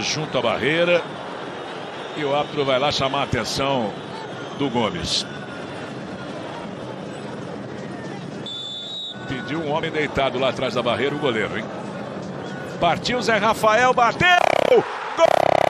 junto à barreira. E o árbitro vai lá chamar a atenção do Gomes. Pediu um homem deitado lá atrás da barreira, o goleiro, hein? Partiu Zé Rafael, bateu! Gol!